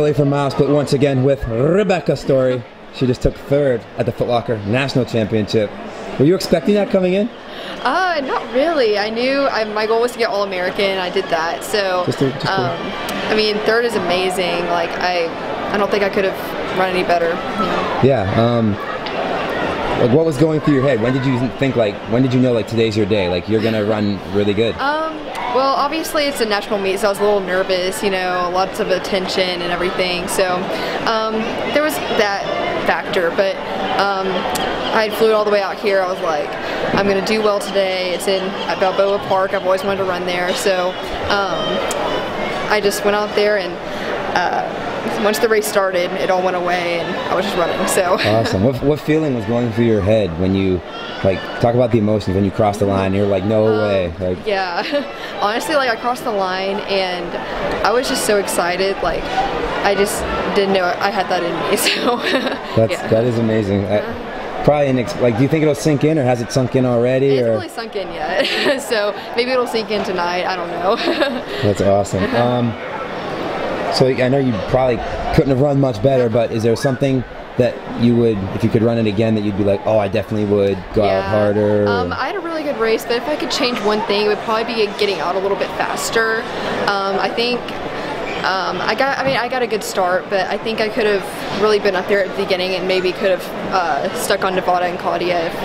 From MileSplit once again with Rebecca Story. She just took third at the Foot Locker National Championship. Were you expecting that coming in? Uh, not really. I knew I, my goal was to get All American. I did that. So, Just to- just um, I mean, third is amazing. Like I, I don't think I could have run any better. You know? Yeah. Um, like what was going through your head? When did you think like? When did you know like today's your day? Like you're gonna run really good. Um, well, obviously it's a national meet, so I was a little nervous. You know, lots of attention and everything. So um, there was that factor, but um, I flew all the way out here. I was like, I'm gonna do well today. It's in Balboa Park. I've always wanted to run there, so um, I just went out there and. Uh, once the race started, it all went away, and I was just running. So awesome. What, what feeling was going through your head when you like talk about the emotions when you crossed the line? You're like, no Um, way. Like Yeah, honestly, like I crossed the line and I was just so excited. Like I just didn't know I had that in me. So that's yeah. that is amazing. I, probably inex- like, do you think it'll sink in or has it sunk in already? It hasn't or really sunk in yet. so maybe it'll sink in tonight. I don't know. That's awesome. Um, so I know you probably couldn't have run much better, but is there something that you would, if you could run it again, that you'd be like, oh, I definitely would go out harder? Um, I had a really good race, but if I could change one thing, it would probably be getting out a little bit faster. Um, I think um, I got, I mean, I got a good start, but I think I could have really been up there at the beginning and maybe could have uh, stuck on Nevada and Claudia if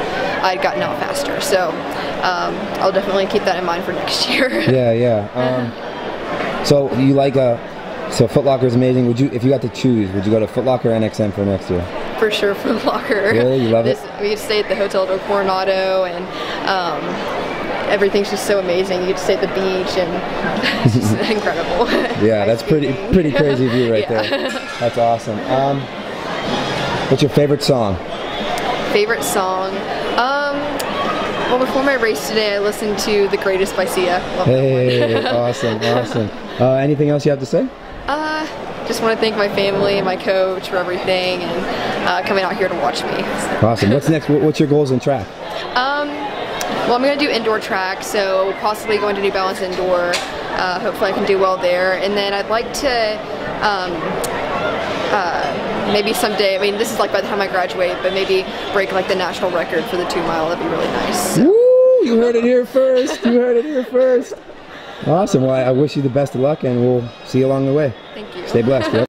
I'd gotten out faster. So um, I'll definitely keep that in mind for next year. yeah, yeah. Um, so you like a, so Foot Locker is amazing. Would you, if you got to choose, would you go to Foot Locker or NXN for next year? for sure Foot Locker. Really? You love it? We stay at the Hotel del Coronado and um, everything's just so amazing. You get to stay at the beach and it's just incredible. Yeah, that's pretty pretty crazy view right Yeah. there. That's awesome. Um, what's your favorite song? Favorite song? Um, well, before my race today, I listened to The Greatest by Sia. Love. Hey, awesome, awesome. Uh, anything else you have to say? Uh, just want to thank my family and my coach for everything and uh, coming out here to watch me. Awesome. What's next? What's your goals in track? Um, well, I'm going to do indoor track, so possibly going to New Balance indoor. Uh, hopefully, I can do well there. And then I'd like to um, uh, maybe someday. I mean, this is like by the time I graduate, but maybe break like the national record for the two mile. That'd be really nice. So. Woo! You heard it here first. You heard it here first. Awesome. Well, I wish you the best of luck, and we'll see you along the way. Thank you. Stay blessed.